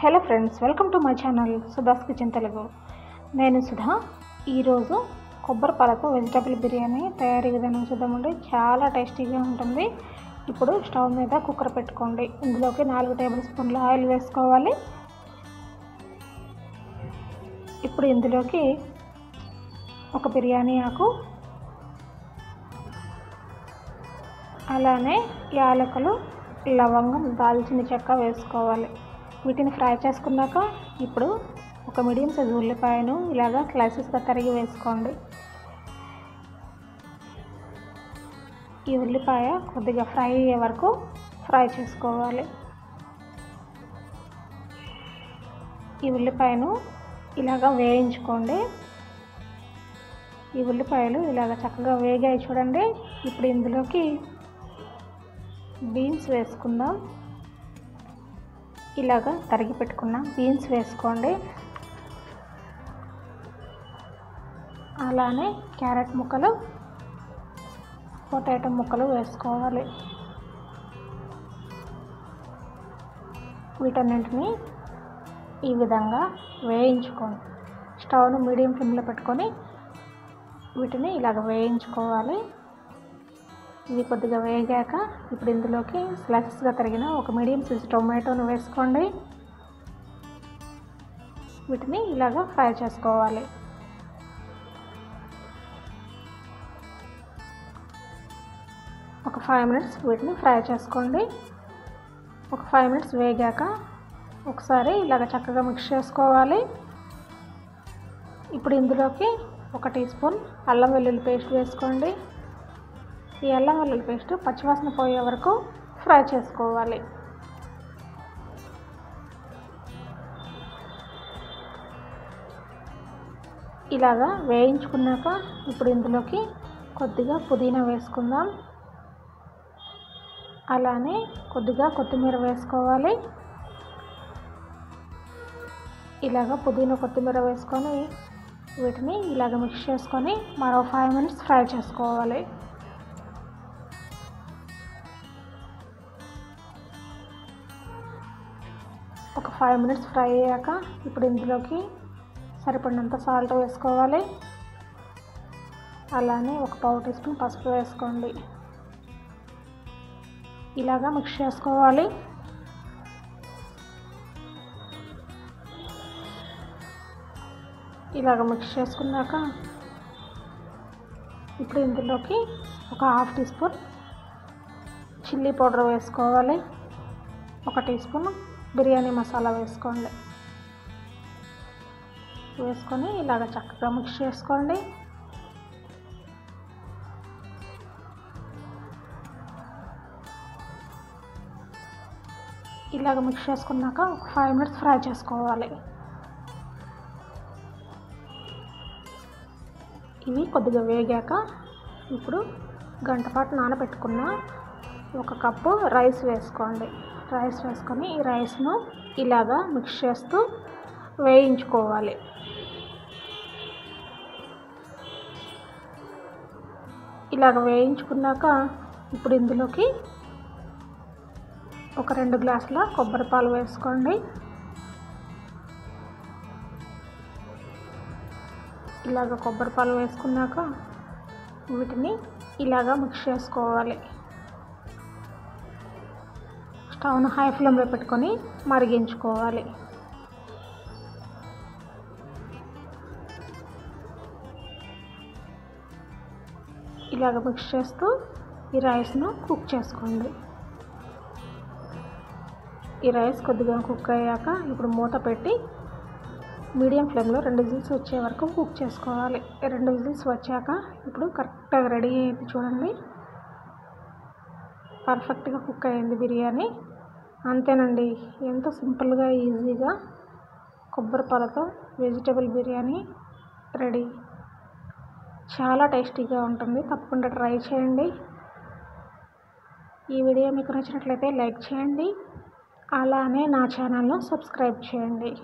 Hello friends welcome to my channel Sudha's kitchen Telugu. నేను సుధా. ఈరోజు కొబ్బరి పాలతో వెజిటబుల్ బిర్యానీ తయారీ విధానం చూద్దామండి. చాలా టేస్టీగా ఉంటుంది. ఇప్పుడు స్టవ్ మీద కుక్కర్ పెట్టుకోండి. ఇందులోకి నాలుగు టేబుల్ స్పూన్ల ఆయిల్ వేసుకోవాలి. ఇప్పుడు ఇందులోకి ఒక బిర్యానీ ఆకు అలానే యాలకులు లవంగం దాల్చిన చెక్క వేసుకోవాలి. వీటిని ఫ్రై చేసుకున్నాక ఇప్పుడు ఒక మీడియం సైజు ఉల్లిపాయను ఇలాగా స్లైసెస్గా తరిగి వేసుకోండి. ఈ ఉల్లిపాయ కొద్దిగా ఫ్రై అయ్యే వరకు ఫ్రై చేసుకోవాలి. ఈ ఉల్లిపాయను ఇలాగా వేయించుకోండి. ఈ ఉల్లిపాయలు ఇలాగ చక్కగా వేగాయి చూడండి. ఇప్పుడు ఇందులోకి బీన్స్ వేసుకుందాం. ఇలాగా తరిగి పెట్టుకున్న బీన్స్ వేసుకోండి. అలానే క్యారెట్ ముక్కలు పొటాటో ముక్కలు వేసుకోవాలి. వీటన్నింటినీ ఈ విధంగా వేయించుకోండి. స్టవ్ను మీడియం ఫ్లేమ్లో పెట్టుకొని వీటిని ఇలాగ వేయించుకోవాలి. ఇవి కొద్దిగా వేగాక ఇప్పుడు ఇందులోకి స్లైసెస్గా తరిగిన ఒక మీడియం సైజ్ టొమాటోను వేసుకోండి. వీటిని ఇలాగా ఫ్రై చేసుకోవాలి. ఒక ఫైవ్ మినిట్స్ వీటిని ఫ్రై చేసుకోండి. ఒక ఫైవ్ మినిట్స్ వేగాక ఒకసారి ఇలాగ చక్కగా మిక్స్ చేసుకోవాలి. ఇప్పుడు ఇందులోకి ఒక టీ స్పూన్ అల్లం వెల్లుల్లి పేస్ట్ వేసుకోండి. ఈ అల్లం వెల్లుల్లి పేస్ట్ పచ్చివాసన పోయే వరకు ఫ్రై చేసుకోవాలి. ఇలాగా వేయించుకున్నాక ఇప్పుడు ఇందులోకి కొద్దిగా పుదీనా వేసుకుందాం. అలానే కొద్దిగా కొత్తిమీర వేసుకోవాలి. ఇలాగ పుదీనా కొత్తిమీర వేసుకొని వీటిని ఇలాగ మిక్స్ చేసుకొని మరో ఫైవ్ మినిట్స్ ఫ్రై చేసుకోవాలి. ఒక ఫైవ్ మినిట్స్ ఫ్రై అయ్యాక ఇప్పుడు ఇందులోకి సరిపడినంత సాల్ట్ వేసుకోవాలి. అలానే ఒక పావు టీ స్పూన్ పసుపు వేసుకోండి. ఇలాగా మిక్స్ చేసుకోవాలి. ఇలాగ మిక్స్ చేసుకున్నాక ఇప్పుడు ఇందులోకి ఒక half teaspoon chilli powder వేసుకోవాలి. ఒక టీ స్పూన్ బిర్యానీ మసాలా వేసుకోండి. వేసుకొని ఇలాగ చక్కగా మిక్స్ చేసుకోండి. ఇలాగ మిక్స్ చేసుకున్నాక ఒక ఫైవ్ మినిట్స్ ఫ్రై చేసుకోవాలి. ఇవి కొద్దిగా వేగాక ఇప్పుడు గంట పాటు నానబెట్టుకున్న ఒక కప్పు రైస్ వేసుకోండి. రైస్ వేసుకొని ఈ రైస్ను ఇలాగా మిక్స్ చేస్తూ వేయించుకోవాలి. ఇలాగ వేయించుకున్నాక ఇప్పుడు ఇందులోకి ఒక రెండు గ్లాసుల కొబ్బరి పాలు వేసుకోండి. ఇలాగ కొబ్బరి పాలు వేసుకున్నాక వీటిని ఇలాగా మిక్స్ చేసుకోవాలి. స్టవ్ను హై ఫ్లేమ్లో పెట్టుకొని మరిగించుకోవాలి. ఇలాగ మిక్స్ చేస్తూ ఈ రైస్ను కుక్ చేసుకోండి. ఈ రైస్ కొద్దిగా కుక్ అయ్యాక ఇప్పుడు మూత పెట్టి మీడియం ఫ్లేమ్లో రెండు విజిల్స్ వచ్చే వరకు కుక్ చేసుకోవాలి. రెండు విజిల్స్ వచ్చాక ఇప్పుడు కరెక్ట్గా రెడీ అయింది చూడండి. పర్ఫెక్ట్గా కుక్ అయ్యింది బిర్యానీ. అంతేనండి. ఎంతో సింపుల్గా ఈజీగా కొబ్బరి పాలతో వెజిటేబుల్ బిర్యానీ రెడీ. చాలా టేస్టీగా ఉంటుంది. తప్పకుండా ట్రై చేయండి. ఈ వీడియో మీకు నచ్చినట్లయితే లైక్ చేయండి. అలానే నా ఛానల్ను సబ్స్క్రైబ్ చేయండి.